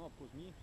não, por mim.